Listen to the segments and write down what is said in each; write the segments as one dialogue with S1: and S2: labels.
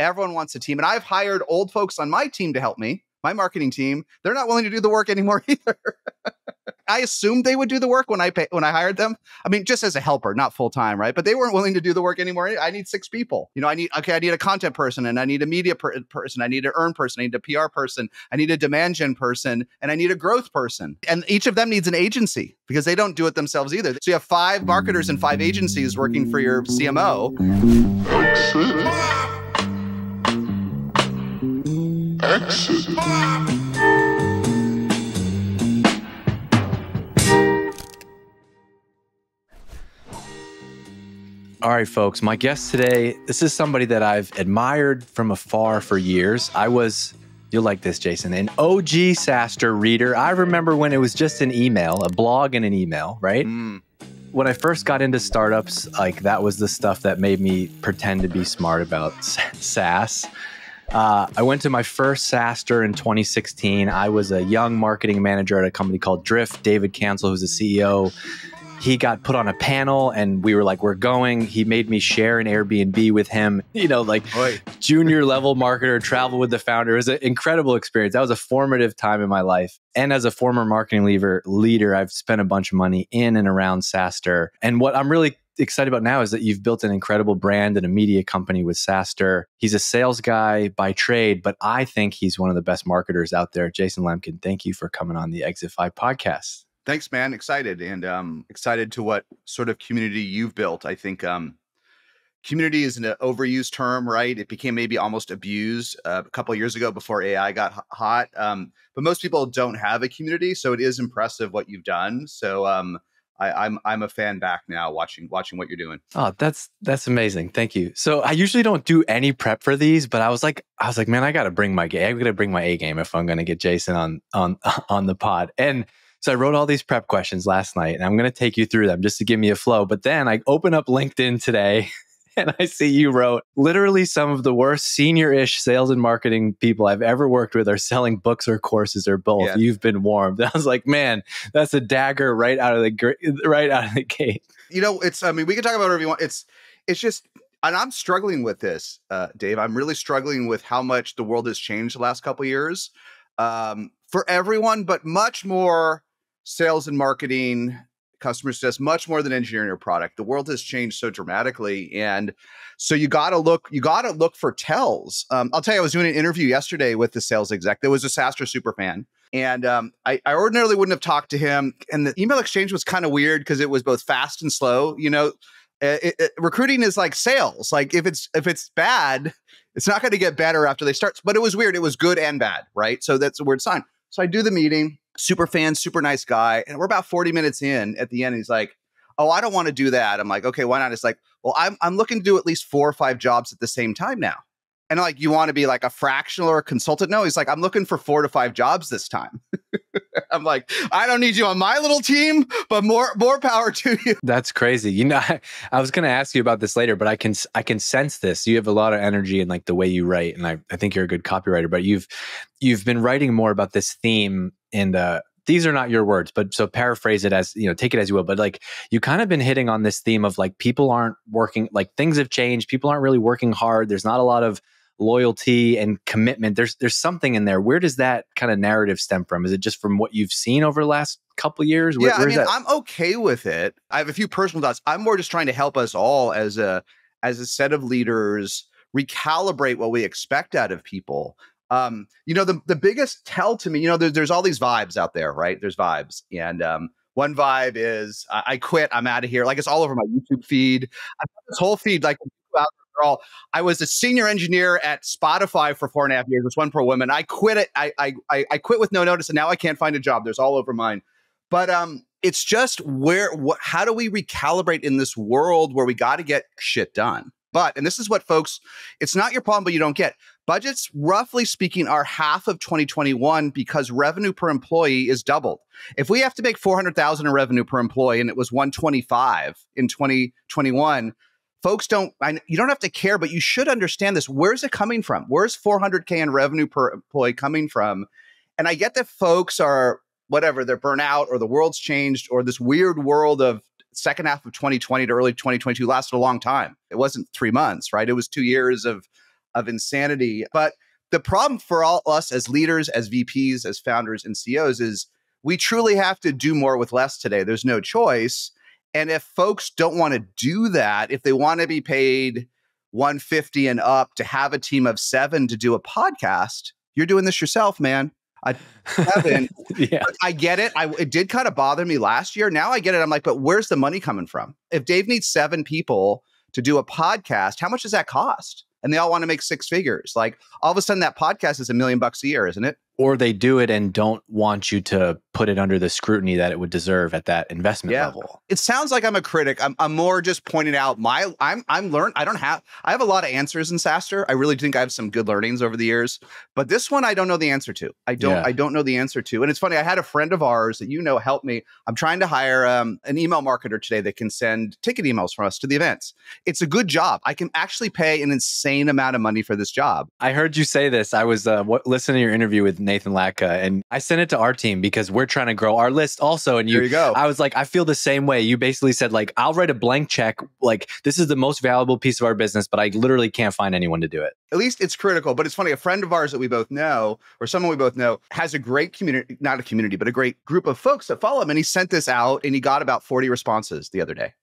S1: Everyone wants a team. And I've hired old folks on my team to help me, my marketing team. They're not willing to do the work anymore either. I assumed they would do the work when I pay, when I hired them. I mean, just as a helper, not full time, right? But they weren't willing to do the work anymore. I need six people. You know, I need okay, I need a content person, and I need a media per- person, I need an earn person, I need a PR person, I need a demand gen person, and I need a growth person. And each of them needs an agency because they don't do it themselves either. So you have five marketers and five agencies working for your CMO.
S2: All right, folks. My guest today, this is somebody that I've admired from afar for years. I was, you'll like this, Jason, an OG SaaStr reader. I remember when it was just an email, a blog and an email, right? Mm. When I first got into startups, like that was the stuff that made me pretend to be smart about SaaS. Uh, I went to my first SaaStr in 2016. I was a young marketing manager at a company called Drift. David Cancel, who's the CEO, he got put on a panel and we were like, we're going. He made me share an Airbnb with him, you know, like Oy. junior level marketer, travel with the founder. It was an incredible experience. That was a formative time in my life. And as a former marketing leader, leader, I've spent a bunch of money in and around SaaStr. And what I'm really excited about now is that you've built an incredible brand and a media company with SaaStr. He's a sales guy by trade, but I think he's one of the best marketers out there. Jason Lemkin, thank you for coming on the Exit 5 podcast.
S1: Thanks, man. Excited and um, excited to what sort of community you've built. I think um, community is an overused term, right? It became maybe almost abused uh, a couple years ago before AI got hot. Um, but most people don't have a community, so it is impressive what you've done. So um, I, I'm I'm a fan back now, watching watching what you're doing.
S2: Oh, that's that's amazing. Thank you. So I usually don't do any prep for these, but I was like, I was like, man, I got to bring my game. I got to bring my A game if I'm going to get Jason on on on the pod and. So I wrote all these prep questions last night and I'm going to take you through them just to give me a flow. But then I open up LinkedIn today and I see you wrote literally some of the worst senior ish sales and marketing people I've ever worked with are selling books or courses or both. Yeah. You've been warmed. I was like, man, that's a dagger right out of the right out of the gate.
S1: You know, it's, I mean, we can talk about whatever you want. It's, it's just, and I'm struggling with this, uh, Dave. I'm really struggling with how much the world has changed the last couple years um, for everyone, but much more sales and marketing, customer success, much more than engineering your product. The world has changed so dramatically, and so you got to look. You got to look for tells. Um, I'll tell you, I was doing an interview yesterday with the sales exec. There was a SaaStr super fan. And um, I, I, ordinarily wouldn't have talked to him. And the email exchange was kind of weird because it was both fast and slow. You know, it, it, recruiting is like sales. Like if it's if it's bad, it's not going to get better after they start. But it was weird. It was good and bad, right? So that's a weird sign. So I do the meeting super fan, super nice guy. And we're about 40 minutes in at the end. he's like, Oh, I don't want to do that. I'm like, okay, why not? It's like, well, I'm I'm looking to do at least four or five jobs at the same time now. And like, you want to be like a fractional or a consultant? No, he's like, I'm looking for four to five jobs this time. I'm like, I don't need you on my little team, but more more power to you.
S2: That's crazy. You know, I, I was going to ask you about this later, but I can I can sense this. You have a lot of energy in like the way you write, and I, I think you're a good copywriter. But you've you've been writing more about this theme in the uh, these are not your words, but so paraphrase it as, you know, take it as you will. But like you kind of been hitting on this theme of like people aren't working, like things have changed. People aren't really working hard. There's not a lot of loyalty and commitment. There's there's something in there. Where does that kind of narrative stem from? Is it just from what you've seen over the last couple years?
S1: Where, yeah, I mean? I'm okay with it. I have a few personal thoughts. I'm more just trying to help us all as a as a set of leaders recalibrate what we expect out of people. Um, you know, the the biggest tell to me, you know, there, there's all these vibes out there, right? There's vibes, and um, one vibe is I, I quit, I'm out of here. Like it's all over my YouTube feed. I've got this whole feed like. I was a senior engineer at Spotify for four and a half years. It's one pro women. I quit it. I, I I quit with no notice, and now I can't find a job. There's all over mine. But um, it's just where wh- how do we recalibrate in this world where we got to get shit done? But and this is what folks, it's not your problem, but you don't get budgets. Roughly speaking, are half of 2021 because revenue per employee is doubled. If we have to make 400,000 in revenue per employee, and it was 125 in 2021 folks don't I, you don't have to care but you should understand this where's it coming from where's 400k in revenue per employee coming from and i get that folks are whatever they're burnt out or the world's changed or this weird world of second half of 2020 to early 2022 lasted a long time it wasn't three months right it was two years of of insanity. But the problem for all us as leaders, as VPs, as founders and CEOs is we truly have to do more with less today. There's no choice. And if folks don't want to do that, if they want to be paid 150 and up to have a team of seven to do a podcast, you're doing this yourself, man. I haven't. yeah. I get it. I, it did kind of bother me last year. Now I get it. I'm like, but where's the money coming from? If Dave needs seven people to do a podcast, how much does that cost? And they all want to make six figures. Like all of a sudden, that podcast is a million bucks a year, isn't it?
S2: Or they do it and don't want you to put it under the scrutiny that it would deserve at that investment yeah. level.
S1: It sounds like I'm a critic. I'm, I'm more just pointing out my I'm I'm learned I don't have I have a lot of answers in SaaStr. I really think I have some good learnings over the years. But this one I don't know the answer to. I don't yeah. I don't know the answer to. And it's funny, I had a friend of ours that you know helped me. I'm trying to hire um, an email marketer today that can send ticket emails from us to the events. It's a good job. I can actually pay an insane amount of money for this job.
S2: I heard you say this. I was uh, listening to your interview with Nathan Latka and I sent it to our team because we're trying to grow our list also. And you,
S1: there you go.
S2: I was like, I feel the same way. You basically said like, I'll write a blank check. Like this is the most valuable piece of our business, but I literally can't find anyone to do it.
S1: At least it's critical. But it's funny. A friend of ours that we both know, or someone we both know, has a great community, not a community, but a great group of folks that follow him. And he sent this out and he got about 40 responses the other day.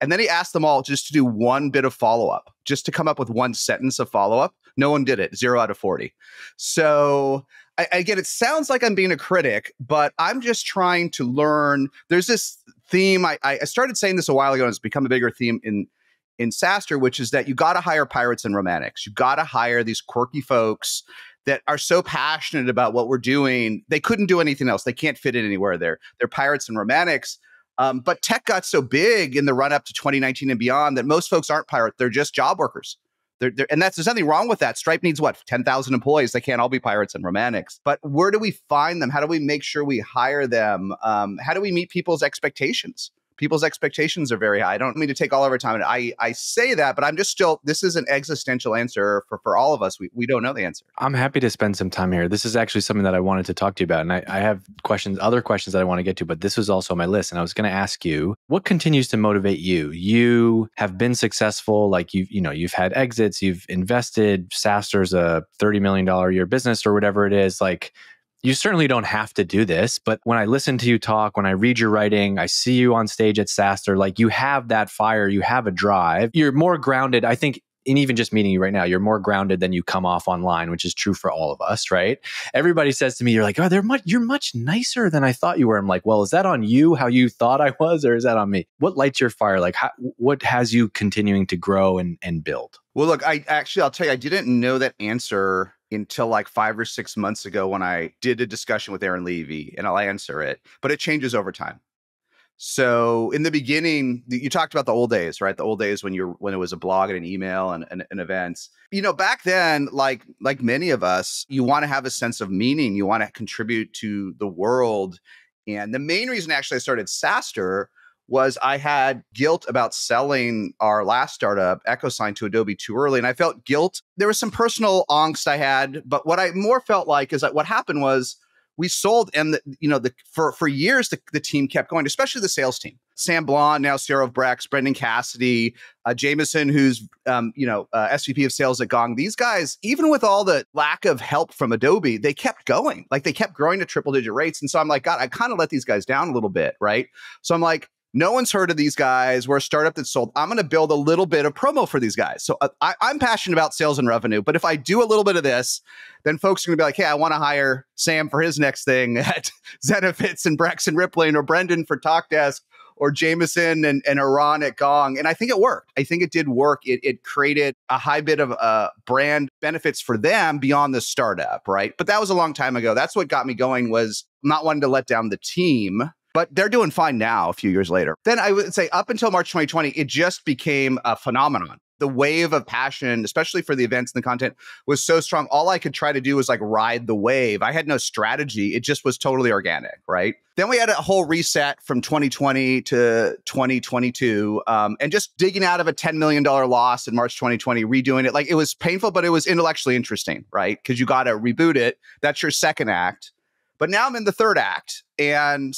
S1: And then he asked them all just to do one bit of follow up, just to come up with one sentence of follow up. No one did it, zero out of 40. So I, again, it sounds like I'm being a critic, but I'm just trying to learn. There's this theme. I, I started saying this a while ago, and it's become a bigger theme in in SaaStr, which is that you got to hire pirates and romantics. You got to hire these quirky folks that are so passionate about what we're doing. They couldn't do anything else. They can't fit in anywhere. They're they're pirates and romantics. Um, but tech got so big in the run up to 2019 and beyond that most folks aren't pirates. They're just job workers. They're, they're, and that's there's nothing wrong with that. Stripe needs what 10,000 employees. They can't all be pirates and romantics. But where do we find them? How do we make sure we hire them? Um, how do we meet people's expectations? People's expectations are very high. I don't mean to take all of our time. And I, I say that, but I'm just still, this is an existential answer for, for all of us. We, we don't know the answer.
S2: I'm happy to spend some time here. This is actually something that I wanted to talk to you about. And I, I have questions, other questions that I want to get to, but this was also on my list. And I was going to ask you, what continues to motivate you? You have been successful. Like you've, you know, you've had exits, you've invested, SaaStr's a $30 million a year business or whatever it is. Like, you certainly don't have to do this, but when I listen to you talk, when I read your writing, I see you on stage at SaaStr, like you have that fire, you have a drive. You're more grounded. I think in even just meeting you right now, you're more grounded than you come off online, which is true for all of us, right? Everybody says to me, "You're like, oh, they're much, you're much nicer than I thought you were." I'm like, well, is that on you, how you thought I was, or is that on me? What lights your fire? Like, how, what has you continuing to grow and and build?
S1: Well, look, I actually, I'll tell you, I didn't know that answer until like five or six months ago when I did a discussion with Aaron Levie, and I'll answer it, but it changes over time. So in the beginning, you talked about the old days, right? The old days when you're when it was a blog and an email and, and, and events. You know, back then, like like many of us, you want to have a sense of meaning. You want to contribute to the world. And the main reason actually I started SaaStr was I had guilt about selling our last startup, EchoSign, to Adobe too early. And I felt guilt. There was some personal angst I had, but what I more felt like is that what happened was we sold and the, you know the for for years the, the team kept going especially the sales team sam blond now ceo of brex brendan cassidy uh, jameson who's um, you know uh, svp of sales at gong these guys even with all the lack of help from adobe they kept going like they kept growing to triple digit rates and so i'm like god i kind of let these guys down a little bit right so i'm like no one's heard of these guys. We're a startup that sold. I'm going to build a little bit of promo for these guys. So uh, I, I'm passionate about sales and revenue. But if I do a little bit of this, then folks are going to be like, hey, I want to hire Sam for his next thing at Zenefits and and Rippling or Brendan for Talkdesk or Jameson and, and Iran at Gong. And I think it worked. I think it did work. It, it created a high bit of uh, brand benefits for them beyond the startup, right? But that was a long time ago. That's what got me going was not wanting to let down the team but they're doing fine now a few years later. Then I would say up until March 2020, it just became a phenomenon. The wave of passion, especially for the events and the content, was so strong. All I could try to do was like ride the wave. I had no strategy. It just was totally organic, right? Then we had a whole reset from 2020 to 2022 um, and just digging out of a $10 million loss in March 2020, redoing it. Like it was painful, but it was intellectually interesting, right? Because you got to reboot it. That's your second act. But now I'm in the third act. And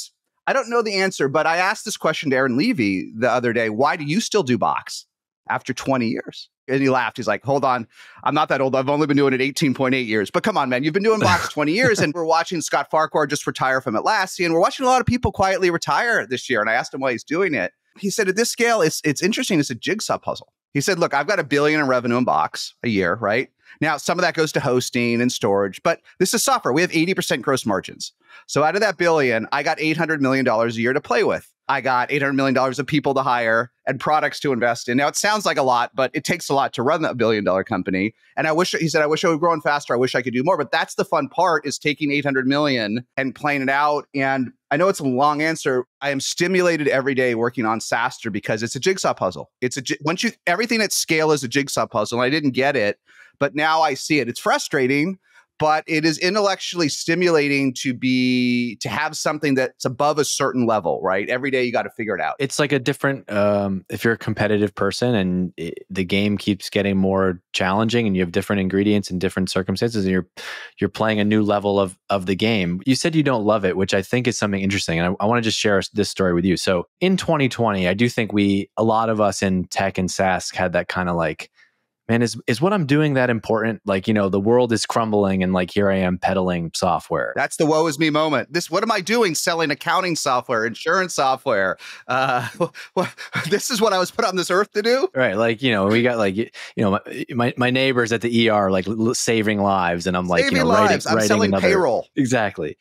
S1: I don't know the answer, but I asked this question to Aaron Levie the other day. Why do you still do Box? after 20 years. And he laughed. He's like, hold on. I'm not that old. I've only been doing it 18.8 years. But come on, man. You've been doing box 20 years. And we're watching Scott Farquhar just retire from Atlassian. We're watching a lot of people quietly retire this year. And I asked him why he's doing it. He said, at this scale, it's, it's interesting. It's a jigsaw puzzle. He said, look, I've got a billion in revenue in box a year, right? Now, some of that goes to hosting and storage, but this is software. We have 80% gross margins. So out of that billion, I got $800 million a year to play with. I got $800 million of people to hire and products to invest in. Now, it sounds like a lot, but it takes a lot to run that billion dollar company. And I wish, he said, I wish I would grow faster. I wish I could do more. But that's the fun part is taking 800 million and playing it out. And I know it's a long answer. I am stimulated every day working on SaaStr because it's a jigsaw puzzle. It's a, once you, everything at scale is a jigsaw puzzle. And I didn't get it, but now I see it. It's frustrating but it is intellectually stimulating to be to have something that's above a certain level right? Every day you got to figure it out.
S2: It's like a different um, if you're a competitive person and it, the game keeps getting more challenging and you have different ingredients and different circumstances and you're you're playing a new level of of the game you said you don't love it which i think is something interesting and i, I want to just share this story with you. So in 2020 i do think we a lot of us in tech and saas had that kind of like man, is is what I'm doing that important? Like, you know, the world is crumbling and like here I am peddling software.
S1: That's the woe is me moment. This what am I doing selling accounting software, insurance software? Uh well, this is what I was put on this earth to do?
S2: Right. Like, you know, we got like you know, my my, my neighbors at the ER like saving lives and I'm like,
S1: saving
S2: you know,
S1: lives.
S2: writing,
S1: I'm
S2: writing
S1: selling
S2: another,
S1: payroll.
S2: Exactly.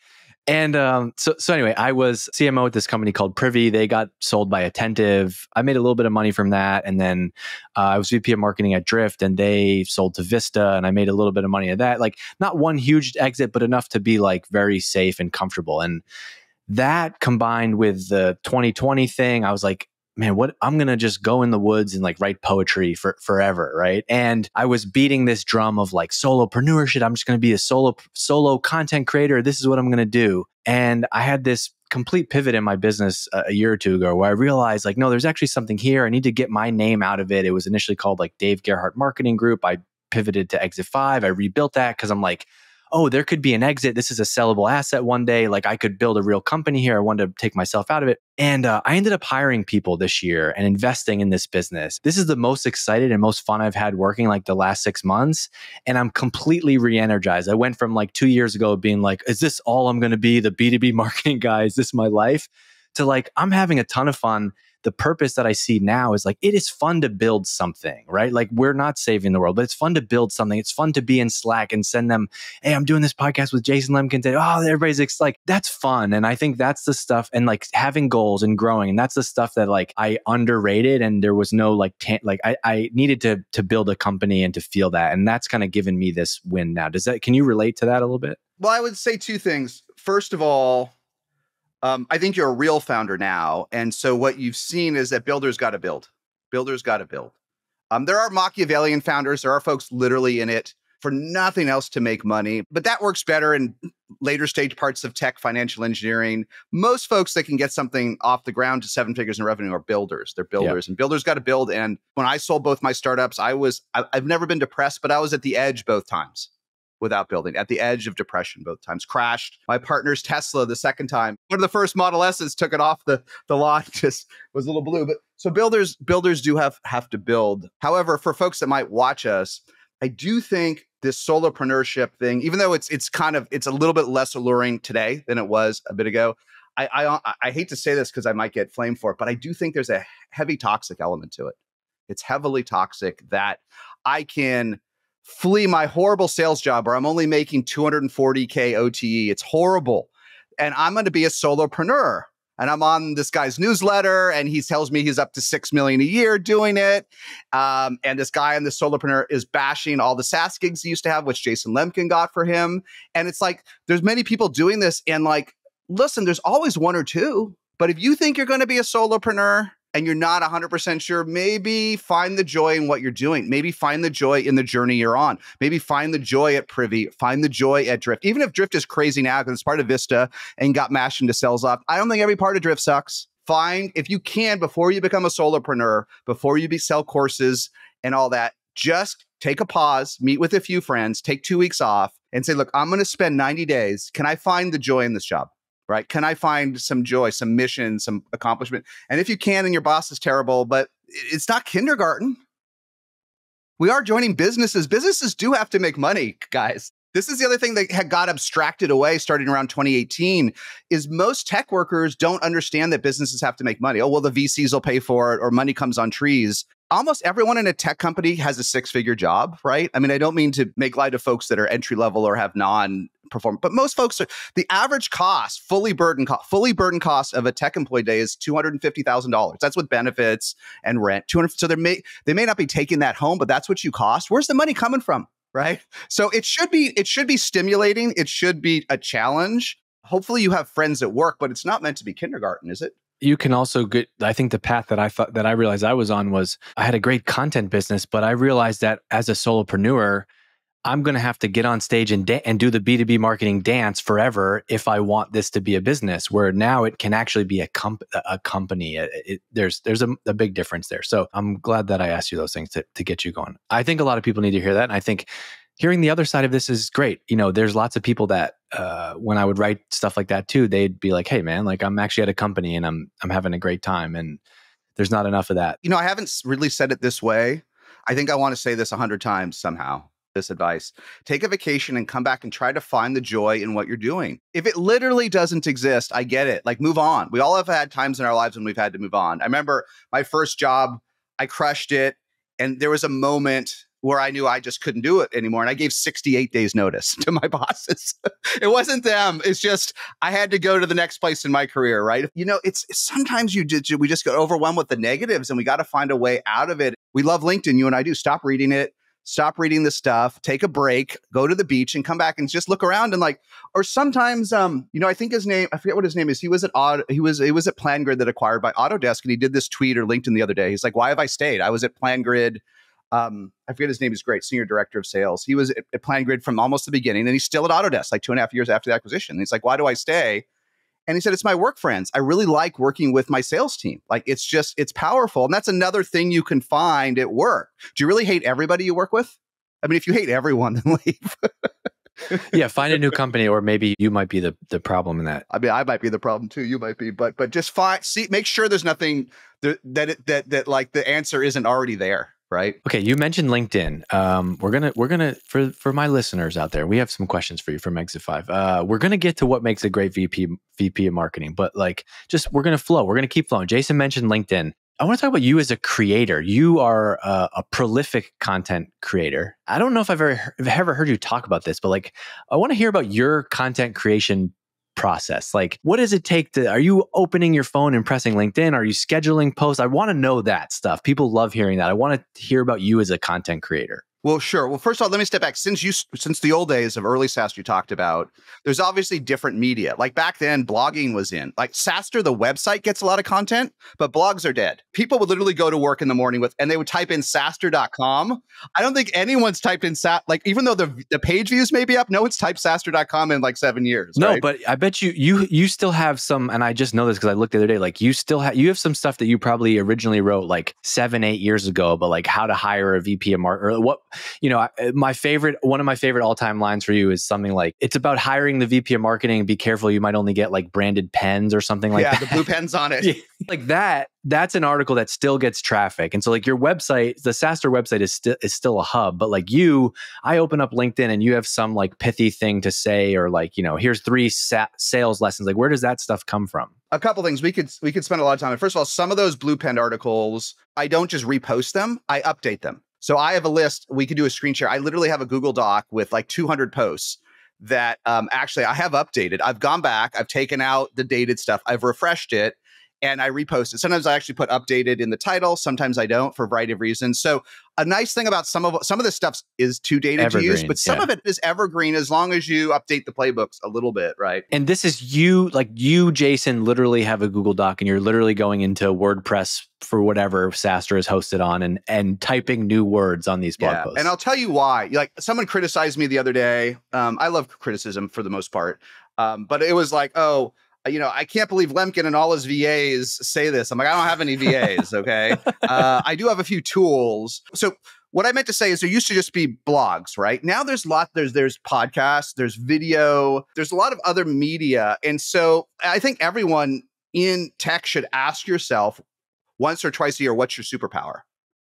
S2: And um, so, so anyway, I was CMO at this company called Privy. They got sold by Attentive. I made a little bit of money from that, and then uh, I was VP of marketing at Drift, and they sold to Vista, and I made a little bit of money at that. Like not one huge exit, but enough to be like very safe and comfortable. And that combined with the 2020 thing, I was like, man, what I'm gonna just go in the woods and like write poetry for forever, right? And I was beating this drum of like solopreneurship. I'm just gonna be a solo solo content creator. This is what I'm gonna do. And I had this complete pivot in my business a, year or two ago where I realized like, no, there's actually something here. I need to get my name out of it. It was initially called like Dave Gerhardt Marketing Group. I pivoted to Exit Five. I rebuilt that because I'm like, oh, there could be an exit. This is a sellable asset one day. Like I could build a real company here. I wanted to take myself out of it. And uh, I ended up hiring people this year and investing in this business. This is the most excited and most fun I've had working like the last six months. And I'm completely re energized. I went from like two years ago being like, is this all I'm going to be? The B2B marketing guy? Is this my life? To like, I'm having a ton of fun the purpose that I see now is like it is fun to build something, right? Like we're not saving the world, but it's fun to build something. It's fun to be in Slack and send them, hey, I'm doing this podcast with Jason Lemkin today. Oh, everybody's ex- like, that's fun. And I think that's the stuff and like having goals and growing. And that's the stuff that like I underrated and there was no like, ta- like I, I needed to, to build a company and to feel that. And that's kind of given me this win now. Does that, can you relate to that a little bit?
S1: Well, I would say two things. First of all, um, I think you're a real founder now. And so what you've seen is that builders got to build. Builders got to build. Um, there are Machiavellian founders. There are folks literally in it for nothing else to make money, but that works better in later stage parts of tech, financial engineering. Most folks that can get something off the ground to seven figures in revenue are builders. They're builders, and builders got to build. And when I sold both my startups, I was I, I've never been depressed, but I was at the edge both times without building at the edge of depression both times crashed. My partner's tesla the second time one of the first model s's took it off the, the lot just was a little blue but so builders builders do have have to build. However for folks that might watch us i do think this solopreneurship thing even though it's it's kind of it's a little bit less alluring today than it was a bit ago i i, uh, I hate to say this because i might get flamed for it but i do think there's a heavy toxic element to it. It's heavily toxic that i can flee my horrible sales job where I'm only making 240K OTE. It's horrible. And I'm going to be a solopreneur. And I'm on this guy's newsletter, and he tells me he's up to six million a year doing it. Um, and this guy on the solopreneur is bashing all the SaaS gigs he used to have, which Jason Lemkin got for him. And it's like there's many people doing this, and like, listen, there's always one or two. But if you think you're going to be a solopreneur, and you're not 100% sure, maybe find the joy in what you're doing. Maybe find the joy in the journey you're on. Maybe find the joy at Privy, find the joy at Drift. Even if Drift is crazy now because it's part of Vista and got mashed into Salesloft, I don't think every part of Drift sucks. Find, if you can, before you become a solopreneur, before you be sell courses and all that, just take a pause, meet with a few friends, take two weeks off, and say, look, I'm going to spend 90 days. Can I find the joy in this job? Right? Can I find some joy, some mission, some accomplishment? And if you can and your boss is terrible, but it's not kindergarten, We are joining businesses. Businesses do have to make money, guys. This is the other thing that had got abstracted away starting around 2018 is most tech workers don't understand that businesses have to make money. Oh, well, the VCs will pay for it or money comes on trees. Almost everyone in a tech company has a six figure job, right? I mean, I don't mean to make light of folks that are entry level or have non perform, but most folks are the average cost, fully burden cost, fully burden cost of a tech employee day is $250,000. That's with benefits and rent. 200 so they may they may not be taking that home, but that's what you cost. Where's the money coming from? right? So it should be it should be stimulating. It should be a challenge. Hopefully you have friends at work, but it's not meant to be kindergarten, is it?
S2: You can also get I think the path that I thought that I realized I was on was I had a great content business, but I realized that as a solopreneur, I'm going to have to get on stage and and do the B2B marketing dance forever if I want this to be a business where now it can actually be a comp- a company. It, it, there's there's a, a, big difference there. So I'm glad that I asked you those things to, to get you going. I think a lot of people need to hear that. And I think hearing the other side of this is great. You know, there's lots of people that uh, when I would write stuff like that too, they'd be like, "Hey, man, like I'm actually at a company and I'm I'm having a great time." And there's not enough of that.
S1: You know, I haven't really said it this way. I think I want to say this a hundred times somehow this advice. Take a vacation and come back and try to find the joy in what you're doing. If it literally doesn't exist, I get it. Like, move on. We all have had times in our lives when we've had to move on. I remember my first job, I crushed it. And there was a moment where I knew I just couldn't do it anymore. And I gave 68 days notice to my bosses. it wasn't them. It's just I had to go to the next place in my career, right? You know, it's sometimes you did we just get overwhelmed with the negatives and we got to find a way out of it. We love LinkedIn, you and I do. Stop reading it stop reading the stuff, take a break, go to the beach and come back and just look around and like, or sometimes, um, you know, I think his name, I forget what his name is. He was at Auto, he was, he was at PlanGrid that acquired by Autodesk. And he did this tweet or LinkedIn the other day. He's like, why have I stayed? I was at PlanGrid. Um, I forget his name is great, senior director of sales. He was at, at PlanGrid from almost the beginning and he's still at Autodesk, like two and a half years after the acquisition. And he's like, why do I stay? And he said, It's my work friends. I really like working with my sales team. Like it's just, it's powerful. And that's another thing you can find at work. Do you really hate everybody you work with? I mean, if you hate everyone, then leave.
S2: yeah, find a new company, or maybe you might be the the problem in that.
S1: I mean, I might be the problem too. You might be, but but just find see, make sure there's nothing that that it, that that like the answer isn't already there. Right.
S2: Okay. You mentioned LinkedIn. Um, we're gonna we're gonna for for my listeners out there, we have some questions for you from Exit Five. Uh, we're gonna get to what makes a great VP VP of marketing, but like just we're gonna flow. We're gonna keep flowing. Jason mentioned LinkedIn. I want to talk about you as a creator. You are a, a, prolific content creator. I don't know if I've ever, ever heard you talk about this, but like, I want to hear about your content creation process. Like, what does it take to, are you opening your phone and pressing LinkedIn? Are you scheduling posts? I want to know that stuff. People love hearing that. I want to hear about you as a content creator.
S1: Well, sure. Well, first of all, let me step back. Since you since the old days of early SaaStr you talked about, there's obviously different media. Like back then, blogging was in. Like SaaStr, the website gets a lot of content, but blogs are dead. People would literally go to work in the morning with and they would type in SaaStr.com. I don't think anyone's typed in SaaStr, like even though the the page views may be up, no one's typed SaaStr.com in like seven years.
S2: No,
S1: right?
S2: but I bet you you you still have some, and I just know this because I looked the other day. Like you still have you have some stuff that you probably originally wrote like seven, eight years ago, but like how to hire a VP of market or what you know uh, my favorite, one of my favorite all time lines for you is something like, "It's about hiring the VP of marketing. Be careful, you might only get like branded pens or something like
S1: yeah,
S2: that."
S1: Yeah, the blue pens on it.
S2: yeah, like that. That's an article that still gets traffic, and so like your website, the SaaStr website is still is still a hub. But like you, I open up LinkedIn and you have some like pithy thing to say, or like you know, here's three sa- sales lessons. Like, where does that stuff come from?
S1: a couple things we could we could spend a lot of time. First of all, some of those blue pen articles, I don't just repost them; I update them. So I have a list. We could do a screen share. I literally have a Google Doc with like 200 posts that um, actually I have updated. I've gone back. I've taken out the dated stuff. I've refreshed it and I repost it. Sometimes I actually put updated in the title. Sometimes I don't for a variety of reasons. So a nice thing about some of some of this stuff is too dated evergreen, to use, but some yeah. of it is evergreen as long as you update the playbooks a little bit, right?
S2: And this is you, like you, Jason, literally have a Google Doc, and you're literally going into WordPress for whatever SaaStr is hosted on, and and typing new words on these blog yeah. posts.
S1: And I'll tell you why. Like someone criticized me the other day. Um, I love criticism for the most part, um, but it was like, oh you know, I can't believe Lemkin and all his VAs say this. I'm like, I don't have any VAs. Okay. uh, I do have a few tools. So what I meant to say is there used to just be blogs, right? Now there's a lot, there's there's podcasts, there's video, there's a lot of other media. And so I think everyone in tech should ask yourself once or twice a year, what's your superpower?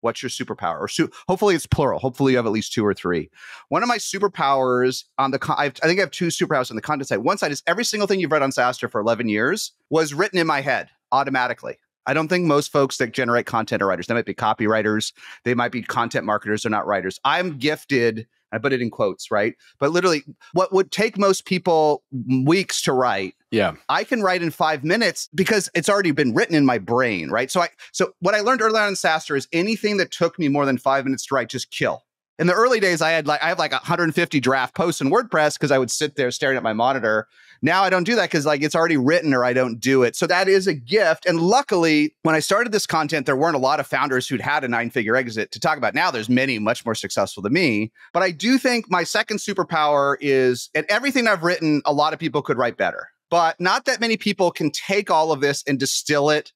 S1: What's your superpower? Or su- hopefully it's plural. Hopefully you have at least two or three. One of my superpowers on the con- I, I think I have two superpowers on the content side. One side is every single thing you've read on SaaStr for 11 years was written in my head automatically. I don't think most folks that generate content are writers. They might be copywriters, they might be content marketers, they're not writers. I'm gifted, I put it in quotes, right? But literally, what would take most people weeks to write,
S2: Yeah.
S1: I can write in five minutes because it's already been written in my brain, right? So I so what I learned early on in SaaStr is anything that took me more than five minutes to write, just kill. In the early days, I had like I have like 150 draft posts in WordPress because I would sit there staring at my monitor. Now I don't do that because like it's already written or I don't do it. So that is a gift. And luckily, when I started this content, there weren't a lot of founders who'd had a nine-figure exit to talk about. Now there's many much more successful than me. But I do think my second superpower is and everything I've written, a lot of people could write better. But not that many people can take all of this and distill it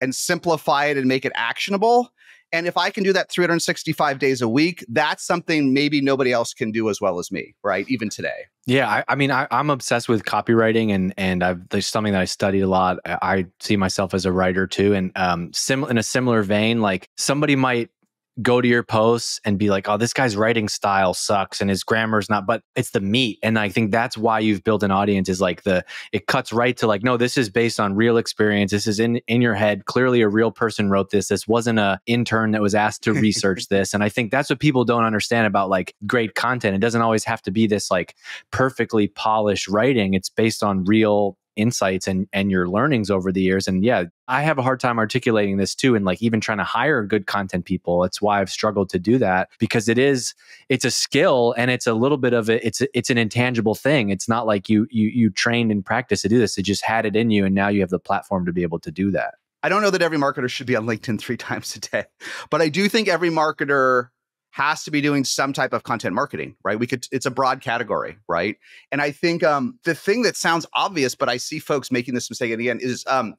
S1: and simplify it and make it actionable. And if I can do that 365 days a week, that's something maybe nobody else can do as well as me, right? Even today.
S2: Yeah, I, I mean, I, I'm obsessed with copywriting, and and I've there's something that I studied a lot. I, I see myself as a writer too, and um, sim in a similar vein, like somebody might go to your posts and be like, "Oh, this guy's writing style sucks and his grammar's not," but it's the meat, and I think that's why you've built an audience. Is like the it cuts right to like, no, this is based on real experience. This is in in your head. Clearly, a real person wrote this. This wasn't a intern that was asked to research this, and I think that's what people don't understand about like great content. It doesn't always have to be this like perfectly polished writing. It's based on real insights and and your learnings over the years and yeah i have a hard time articulating this too and like even trying to hire good content people it's why i've struggled to do that because it is it's a skill and it's a little bit of a it's it's an intangible thing it's not like you you you trained and practiced to do this it just had it in you and now you have the platform to be able to do that.
S1: I don't know that every marketer should be on LinkedIn three times a day, but I do think every marketer has to be doing some type of content marketing, right? We could it's a broad category, right? And I think um the thing that sounds obvious, but I see folks making this mistake again is um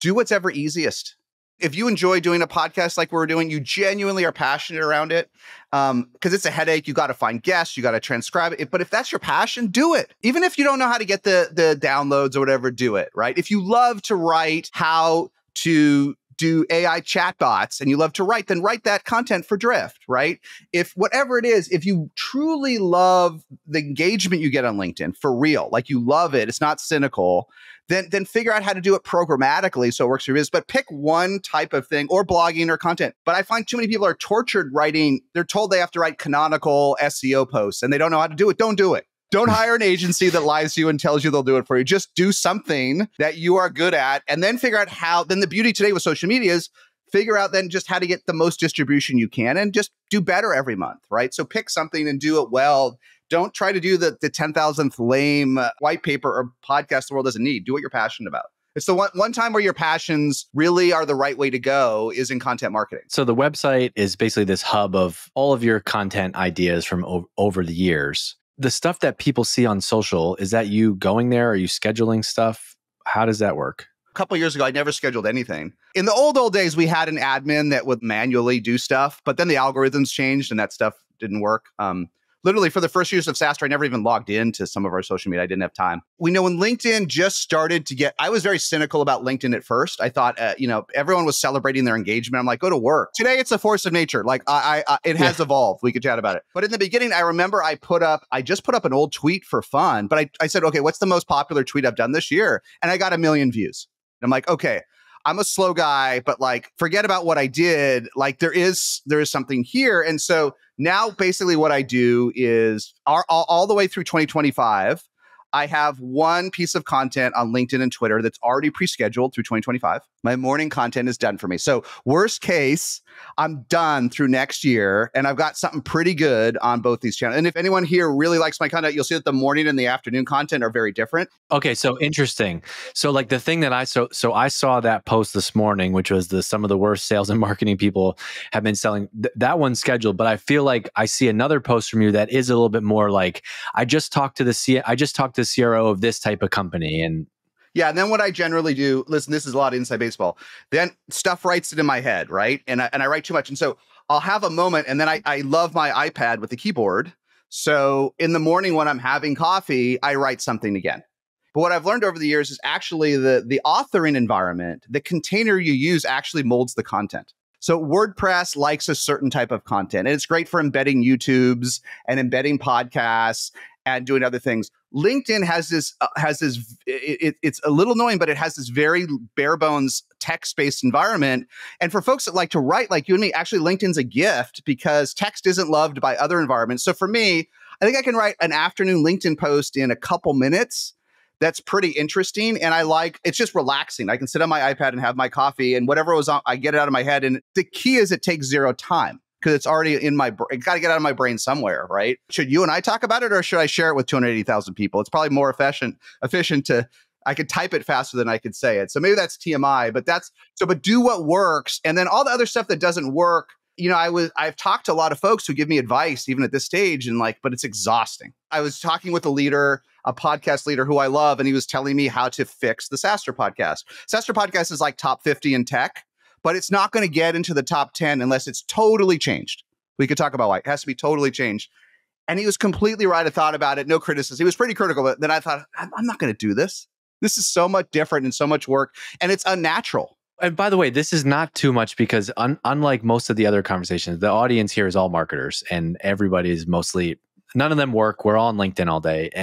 S1: do what's ever easiest. If you enjoy doing a podcast like we're doing, you genuinely are passionate around it. Um, because it's a headache. You got to find guests, you got to transcribe it. But if that's your passion, do it. Even if you don't know how to get the the downloads or whatever, do it, right? If you love to write how to do AI chatbots and you love to write, then write that content for Drift, right? If whatever it is, if you truly love the engagement you get on LinkedIn for real, like you love it, it's not cynical, then then figure out how to do it programmatically so it works for your business. But pick one type of thing or blogging or content. But I find too many people are tortured writing, they're told they have to write canonical SEO posts and they don't know how to do it. Don't do it. Don't hire an agency that lies to you and tells you they'll do it for you. Just do something that you are good at and then figure out how. Then the beauty today with social media is figure out then just how to get the most distribution you can and just do better every month, right? So pick something and do it well. Don't try to do the, the 10,000th lame uh, white paper or podcast the world doesn't need. Do what you're passionate about. It's the one, one time where your passions really are the right way to go is in content marketing.
S2: So the website is basically this hub of all of your content ideas from o- over the years. The stuff that people see on social, is that you going there? Are you scheduling stuff? How does that work?
S1: A couple years ago, I never scheduled anything. In the old, old days, we had an admin that would manually do stuff, but then the algorithms changed and that stuff didn't work. Um, literally for the first years of SaaStr, I never even logged into some of our social media. I didn't have time. We know when LinkedIn just started to get, I was very cynical about LinkedIn at first. I thought, uh, you know, everyone was celebrating their engagement. I'm like, go to work. Today, it's a force of nature. Like, I, I, I it has yeah. evolved. We could chat about it. But in the beginning, I remember I put up, I just put up an old tweet for fun, but I, I said, okay, what's the most popular tweet I've done this year? And I got a million views. And I'm like, okay, I'm a slow guy, but like forget about what I did. Like there is there is something here. And so now basically what I do is all, all, all the way through 2025, I have one piece of content on LinkedIn and Twitter that's already pre-scheduled through 2025. My morning content is done for me. So worst case, I'm done through next year and I've got something pretty good on both these channels. And if anyone here really likes my content, you'll see that the morning and the afternoon content are very different.
S2: Okay, so interesting. So like the thing that I so so I saw that post this morning, which was the some of the worst sales and marketing people have been selling. Th- that one's scheduled, but I feel like I see another post from you that is a little bit more like I just talked to the C I just talked the CRO of this type of company and
S1: yeah, and then what I generally do, listen, this is a lot of inside baseball. Then stuff writes it in my head, right? And I, and I write too much. And so I'll have a moment and then I, I love my iPad with the keyboard. So in the morning when I'm having coffee, I write something again. But what I've learned over the years is actually the the authoring environment, the container you use actually molds the content. So WordPress likes a certain type of content, and it's great for embedding YouTubes and embedding podcasts and doing other things. LinkedIn has this uh, has this it, it, it's a little annoying, but it has this very bare bones text based environment. And for folks that like to write like you and me, actually LinkedIn's a gift because text isn't loved by other environments. So for me, I think I can write an afternoon LinkedIn post in a couple minutes. That's pretty interesting, and I like it's just relaxing. I can sit on my iPad and have my coffee, and whatever was on, I get it out of my head. And the key is it takes zero time because it's already in my brain. Got to get out of my brain somewhere, right? Should you and I talk about it, or should I share it with 280,000 people? It's probably more efficient efficient to. I could type it faster than I could say it. So maybe that's TMI, but that's so. But do what works, and then all the other stuff that doesn't work. You know, I was I've talked to a lot of folks who give me advice even at this stage, and like, but it's exhausting. I was talking with a leader, a podcast leader who I love, and he was telling me how to fix the SaaStr podcast. SaaStr podcast is like top 50 in tech but it's not going to get into the top 10 unless it's totally changed. We could talk about why it has to be totally changed. And he was completely right. I thought about it, no criticism. He was pretty critical, but then I thought, I'm not going to do this. This is so much different and so much work, and it's unnatural.
S2: And by the way, this is not too much because un- unlike most of the other conversations, the audience here is all marketers and everybody is mostly none of them work. We're all on LinkedIn all day.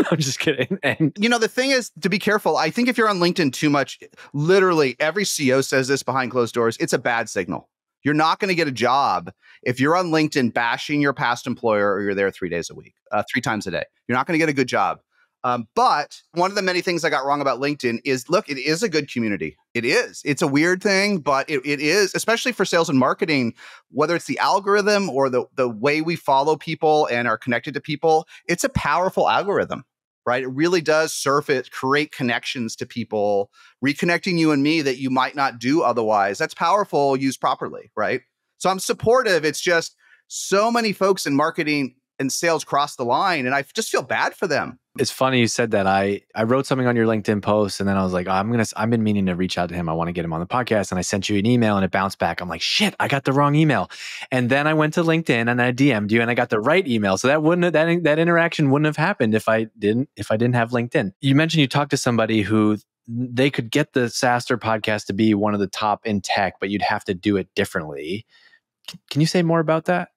S2: And I'm just kidding. And
S1: you know, the thing is to be careful. I think if you're on LinkedIn too much, literally every CEO says this behind closed doors, it's a bad signal. You're not going to get a job if you're on LinkedIn bashing your past employer or you're there three days a week, uh, three times a day. You're not going to get a good job. Um, but one of the many things I got wrong about LinkedIn is look, it is a good community. It is. It's a weird thing, but it, it is, especially for sales and marketing, whether it's the algorithm or the, the way we follow people and are connected to people, it's a powerful algorithm, right? It really does surface, create connections to people, reconnecting you and me that you might not do otherwise. That's powerful used properly, right? So I'm supportive. It's just so many folks in marketing and sales cross the line, and I just feel bad for them
S2: it's funny you said that. I I wrote something on your LinkedIn post, and then I was like, oh, I'm gonna. I've been meaning to reach out to him. I want to get him on the podcast, and I sent you an email, and it bounced back. I'm like, shit, I got the wrong email. And then I went to LinkedIn and I DM'd you, and I got the right email. So that wouldn't that that interaction wouldn't have happened if I didn't if I didn't have LinkedIn. You mentioned you talked to somebody who they could get the SaaStr podcast to be one of the top in tech, but you'd have to do it differently. Can you say more about that?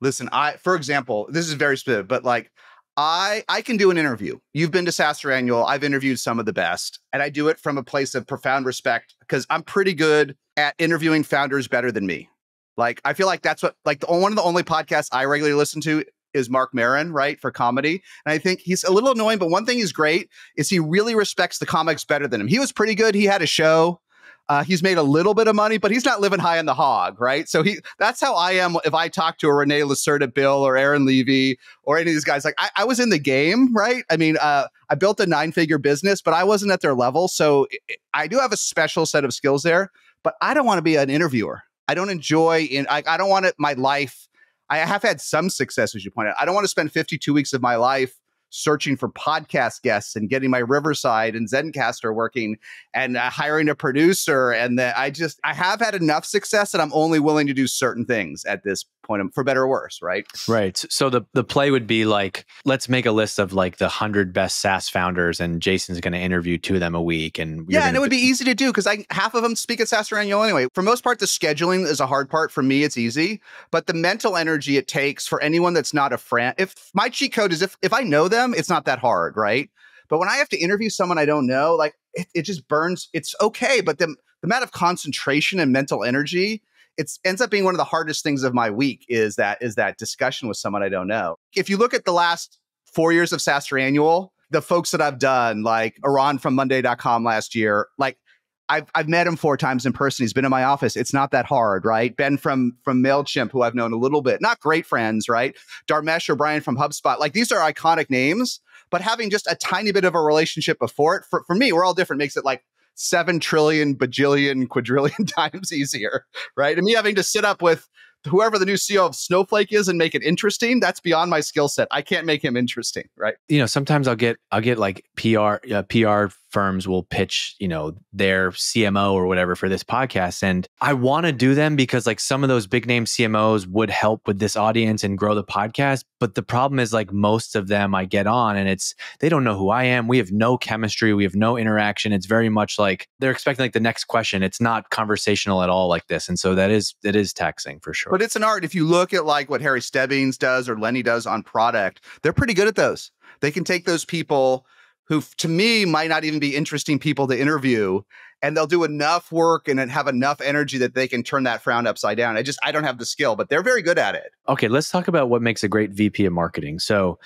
S1: Listen, I for example, this is very specific, but like I I can do an interview. You've been to SaaStr Annual. I've interviewed some of the best, and I do it from a place of profound respect because I'm pretty good at interviewing founders better than me. Like I feel like that's what like the, one of the only podcasts I regularly listen to is Marc Maron, right, for comedy. And I think he's a little annoying, but one thing he's great is he really respects the comics better than him. He was pretty good. He had a show. Uh, he's made a little bit of money, but he's not living high on the hog, right? So he that's how I am if I talk to a René Lacerte Bill or Aaron Levie or any of these guys. Like I, I was in the game, right? I mean, uh, I built a nine figure business, but I wasn't at their level. So I do have a special set of skills there, but I don't want to be an interviewer. I don't enjoy in I, I don't want it my life. I have had some success, as you pointed out. I don't want to spend 52 weeks of my life searching for podcast guests and getting my Riverside and Zencastr working and uh, hiring a producer. And that I just, I have had enough success that I'm only willing to do certain things at this point for better or worse, right?
S2: Right. So the the play would be like, let's make a list of like the hundred best SaaS founders, and Jason's going to interview two of them a week, and
S1: yeah, and it would be easy to do because I half of them speak at SaaStr Annual anyway. For most part, the scheduling is a hard part. For me, it's easy, but the mental energy it takes for anyone that's not a friend. If my cheat code is if if I know them, it's not that hard, right? But when I have to interview someone I don't know, like it, it just burns. It's okay, but the the amount of concentration and mental energy it ends up being one of the hardest things of my week is that is that discussion with someone I don't know. If you look at the last four years of SaaStr Annual, the folks that I've done, like Eran from Monday.com last year, like I've I've met him four times in person. He's been in my office. It's not that hard, right? Ben from from Mailchimp, who I've known a little bit, not great friends, right? Dharmesh or Brian from HubSpot, like these are iconic names. But having just a tiny bit of a relationship before it, for, for me, we're all different, makes it like seven trillion, bajillion, quadrillion times easier, right? And me having to sit up with whoever the new CEO of Snowflake is and make it interesting, that's beyond my skill set. I can't make him interesting, right?
S2: You know, sometimes I'll get I'll get like PR uh, PR firms will pitch, you know, their CMO or whatever for this podcast. And I want to do them because like some of those big name CMOs would help with this audience and grow the podcast. But the problem is like most of them I get on and it's they don't know who I am. We have no chemistry. We have no interaction. It's very much like they're expecting like the next question. It's not conversational at all like this. And so that is that is taxing for sure.
S1: But it's an art. If you look at like what Harry Stebbings does or Lenny does on product, they're pretty good at those. They can take those people who to me might not even be interesting people to interview and they'll do enough work and have enough energy that they can turn that frown upside down. I just I don't have the skill, but they're very good at it.
S2: Okay, let's talk about what makes a great VP of marketing. So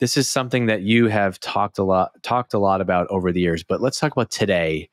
S2: this is something that you have talked a lot talked a lot about over the years, but let's talk about today.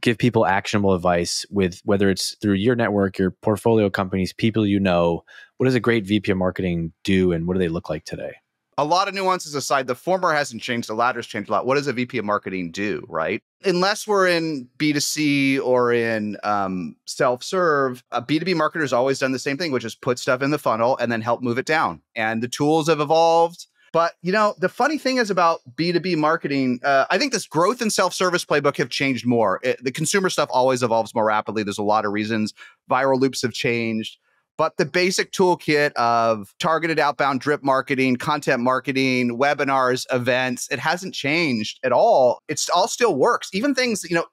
S2: Give people actionable advice with whether it's through your network, your portfolio companies, people you know. What does a great VP of marketing do and what do they look like today?
S1: A lot of nuances aside, the former hasn't changed, the latter's changed a lot. What does a VP of marketing do, right? Unless we're in B2C or in um, self serve, a B2B marketer has always done the same thing, which is put stuff in the funnel and then help move it down. And the tools have evolved. But you know, the funny thing is about B2B marketing, uh, I think this growth and self-service playbook have changed more. It, the consumer stuff always evolves more rapidly. There's a lot of reasons. Viral loops have changed. But the basic toolkit of targeted outbound drip marketing, content marketing, webinars, events, it hasn't changed at all. It's all still works. Even things, you know,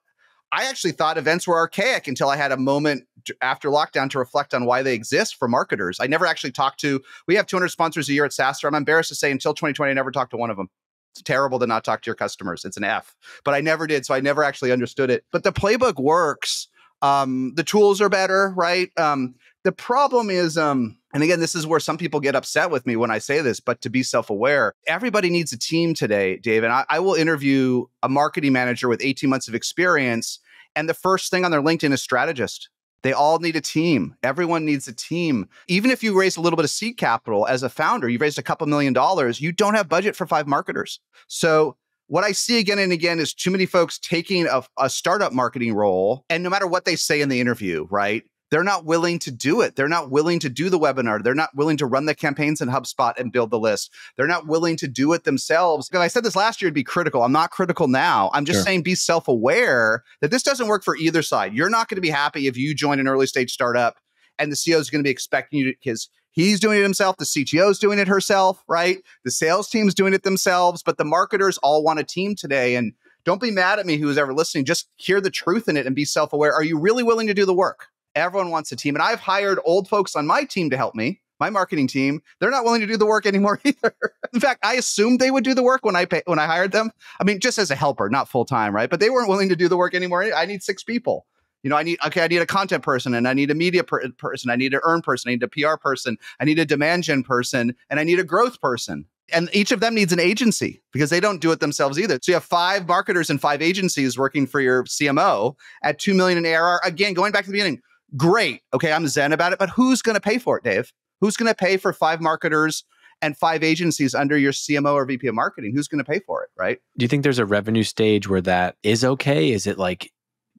S1: I actually thought events were archaic until I had a moment after lockdown to reflect on why they exist for marketers. I never actually talked to, we have 200 sponsors a year at SaaStr. I'm embarrassed to say until 2020, I never talked to one of them. It's terrible to not talk to your customers. It's an F, but I never did. So I never actually understood it. But the playbook works. Um, the tools are better, right? Um, the problem is, um, and again, this is where some people get upset with me when I say this, but to be self aware, everybody needs a team today, Dave. And I, I, will interview a marketing manager with 18 months of experience. And the first thing on their LinkedIn is strategist. They all need a team. Everyone needs a team. Even if you raise a little bit of seed capital as a founder, you raised a couple million dollars, you don't have budget for five marketers. So what I see again and again is too many folks taking a, a startup marketing role, and no matter what they say in the interview, right? They're not willing to do it. They're not willing to do the webinar. They're not willing to run the campaigns in HubSpot and build the list. They're not willing to do it themselves. I said this last year to be critical. I'm not critical now. I'm just sure. saying be self aware that this doesn't work for either side. You're not going to be happy if you join an early stage startup and the CEO is going to be expecting you to, because he's doing it himself. The CTO is doing it herself, right? The sales team's doing it themselves, but the marketers all want a team today. And don't be mad at me who's ever listening. Just hear the truth in it and be self aware. Are you really willing to do the work? Everyone wants a team. And I've hired old folks on my team to help me, my marketing team. They're not willing to do the work anymore either. In fact, I assumed they would do the work when I pay, when I hired them. I mean, just as a helper, not full time, right? But they weren't willing to do the work anymore. I need six people. You know, I need okay, I need a content person and I need a media per- person, I need an earn person, I need a PR person, I need a demand gen person, and I need a growth person and each of them needs an agency because they don't do it themselves either. So you have five marketers and five agencies working for your CMO at 2 million in ARR. Again, going back to the beginning, Great. Okay, I'm zen about it, but who's going to pay for it, Dave? Who's going to pay for five marketers and five agencies under your CMO or VP of marketing? Who's going to pay for it, right?
S2: Do you think there's a revenue stage where that is okay? Is it like